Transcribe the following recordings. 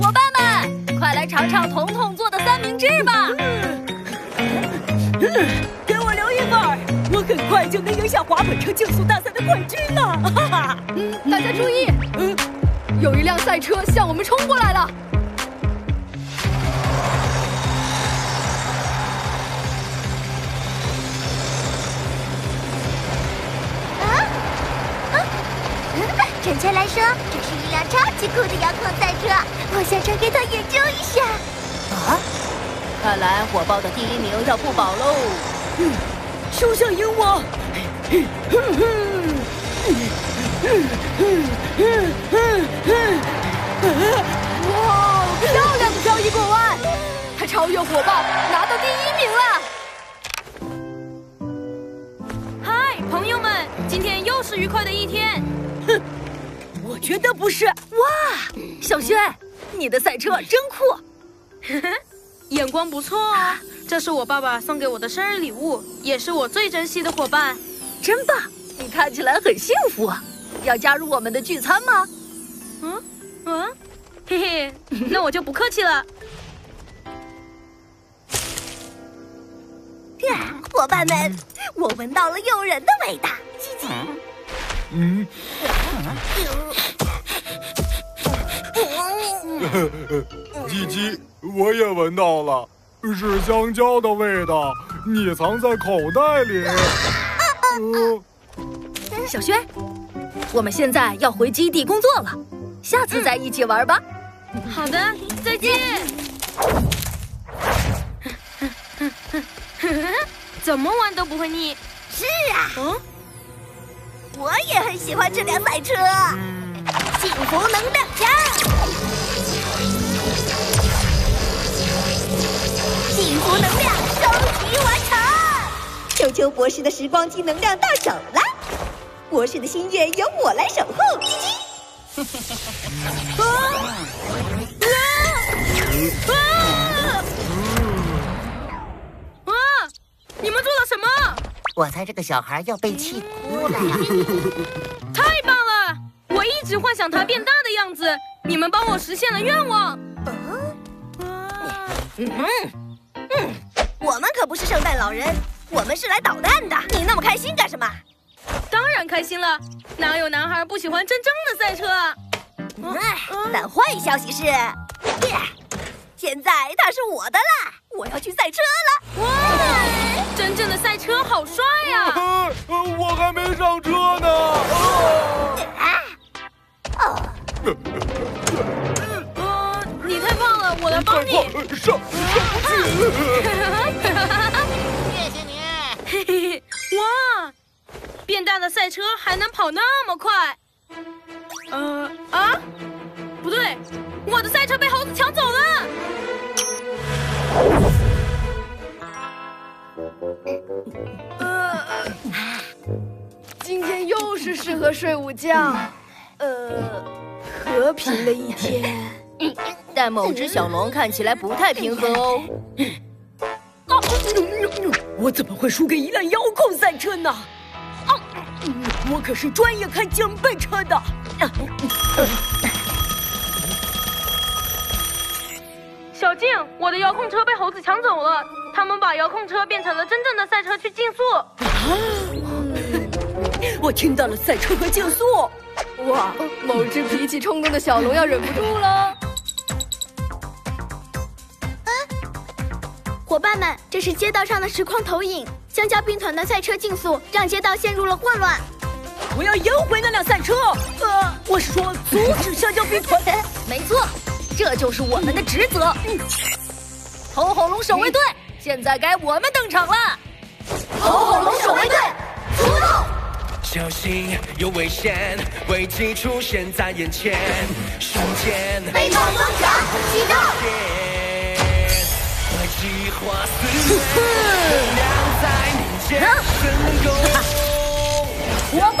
伙伴们，快来尝尝彤彤做的三明治吧！给我留一份儿，我很快就能赢下滑板车竞速大赛的冠军了！哈哈，嗯，大家注意，嗯，有一辆赛车向我们冲过来了。确来说，这是一辆超级酷的遥控赛车，我想传给他研究一下。啊，看来火爆的第一名要不保喽。嗯，休想赢我！哇，漂亮的漂移过弯，他超越火爆，拿到第一名了！嗨，朋友们，今天又是愉快的一天。哼。我觉得不是。哇，小轩，你的赛车真酷，眼光不错哦。这是我爸爸送给我的生日礼物，也是我最珍惜的伙伴。真棒！你看起来很幸福，要加入我们的聚餐吗？嗯嗯，嘿嘿，那我就不客气了。伙伴们，我闻到了诱人的味道，叽叽。嗯。鸡鸡，我也闻到了，是香蕉的味道。你藏在口袋里。小轩，我们现在要回基地工作了，下次再一起玩吧。好的，再见。怎么玩都不会腻。是啊。嗯。我也很喜欢这辆赛车，幸福能量枪，幸福能量收集完成。球球博士的时光机能量到手了，博士的心愿由我来守护。啊！啊！啊！你们做了什么？我猜这个小孩要被气哭了。太棒了！我一直幻想他变大的样子，你们帮我实现了愿望。嗯嗯，我们可不是圣诞老人，我们是来捣蛋的。你那么开心干什么？当然开心了，哪有男孩不喜欢真正的赛车？哎，但坏消息是，现在他是我的啦！我要去赛车了。哇！真正的赛车好帅呀！我还没上车呢。啊！你太棒了，我来帮你。上上谢谢你。嘿嘿，哇！变大的赛车还能跑那么快？呃啊，不对，我的赛车被猴子抢走了。今天又是适合睡午觉，呃，和平的一天。但某只小龙看起来不太平和哦。我怎么会输给一辆遥控赛车呢？啊，我可是专业开奖杯车的。我的遥控车被猴子抢走了。他们把遥控车变成了真正的赛车去竞速。我听到了赛车和竞速。哇，某只脾气冲动的小龙要忍不住了。伙伴们，这是街道上的实况投影，香蕉兵团的赛车竞速让街道陷入了混乱。我要赢回那辆赛车。呃，我是说阻止香蕉兵团。没错，这就是我们的职责。红火龙守卫队。现在该我们登场了！红火龙守卫队出动！小心有危险，危机出现在眼前，瞬间飞豹增强启动！计划肆虐，能量在凝结，成功！火爆！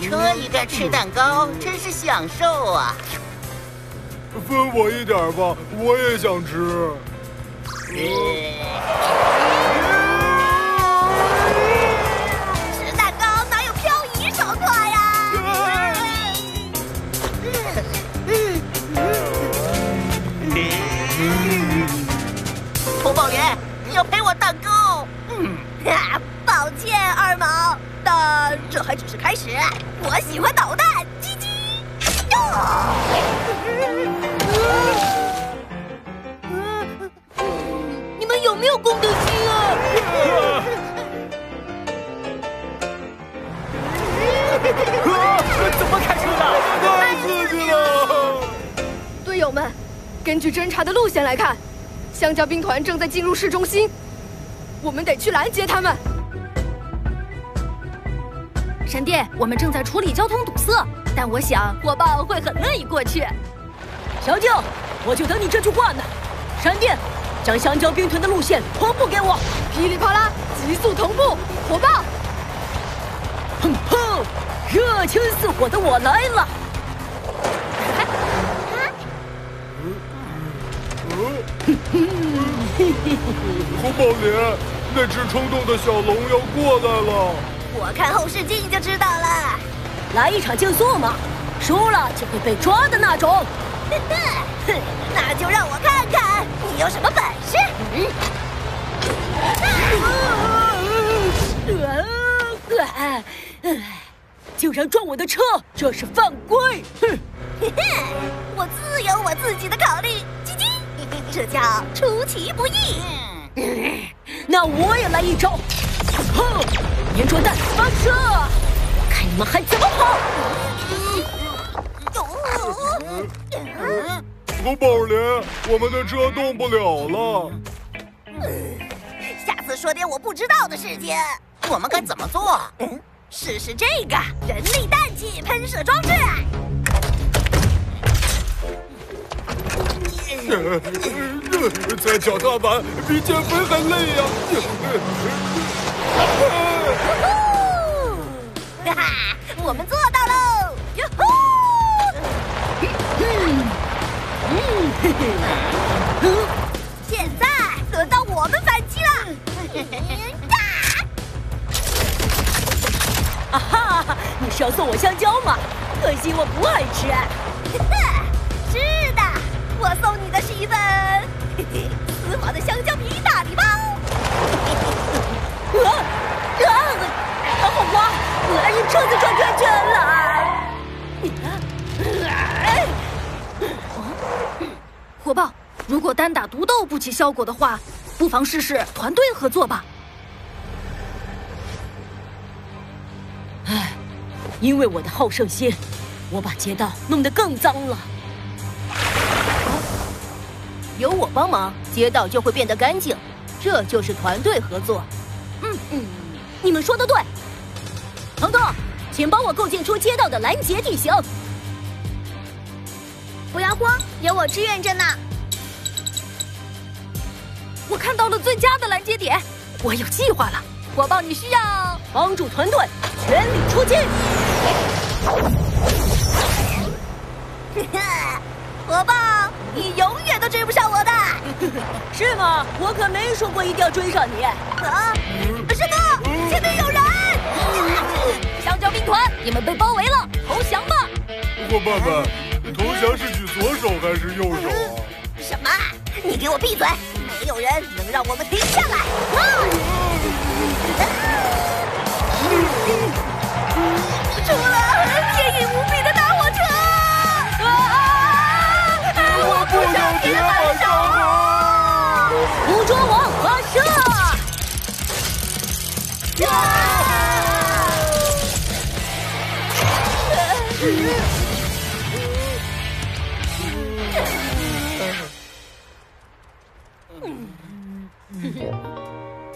车一边吃蛋糕，真是享受啊！分我一点吧，我也想吃。吃根据侦查的路线来看，香蕉兵团正在进入市中心，我们得去拦截他们。闪电，我们正在处理交通堵塞，但我想火爆会很乐意过去。小九，我就等你这句话呢。闪电，将香蕉兵团的路线同步给我。噼里啪啦，急速同步，火爆！砰砰，热情似火的我来了。红宝莲，那只冲动的小龙要过来了。我看后视镜就知道了。来一场竞速嘛，输了就会被抓的那种。哼哼，那就让我看看你有什么本事。呃呃竟然撞我的车，这是犯规！哼！嘿嘿，我自有我自己的考虑，这叫出其不意。那我也来一招，哼！粘着弹发射，看你们还怎么跑！红宝莲，我们的车动不了了。下次说点我不知道的事情。我们该怎么做？嗯，试试这个人力氮气喷射装置。踩脚踏板比减肥还累呀！哈哈，我们做到喽！哟吼！现在轮到我们反击了！啊哈！你是要送我香蕉吗？可惜我不爱吃。我送你的是一份丝滑的香蕉皮大礼包。啊啊！好滑，来人车子转圈圈了。火爆，如果单打独斗不起效果的话，不妨试试团队合作吧。唉，因为我的好胜心，我把街道弄得更脏了。有我帮忙，街道就会变得干净，这就是团队合作。嗯嗯，你们说的对。彤彤，请帮我构建出街道的拦截地形。不要慌，有我支援着呢。我看到了最佳的拦截点，我有计划了。火爆，你需要帮助团队，全力出击。火爆，你永远都追不上。是吗？我可没说过一定要追上你。啊！师哥，前面有人！香蕉兵团，你们被包围了，投降吧！伙伴们，投降是举左手还是右手啊？什么？你给我闭嘴！没有人能让我们停下来！啊！出了天衣无比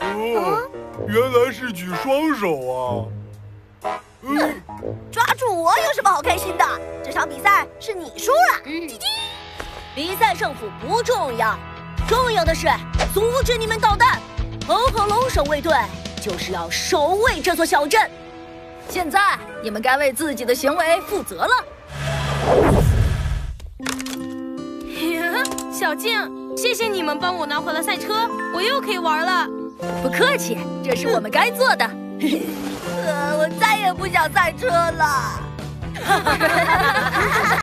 哦，原来是举双手啊！嗯，抓住我有什么好开心的？这场比赛是你输了。嗯，比赛胜负不重要，重要的是阻止你们捣蛋。红火龙守卫队就是要守卫这座小镇。现在你们该为自己的行为负责了。小静，谢谢你们帮我拿回了赛车，我又可以玩了。不客气，这是我们该做的。呃，我再也不想赛车了。